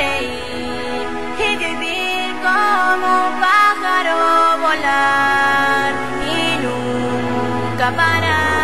y vivir como un pájaro volar y nunca parar.